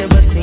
never seen.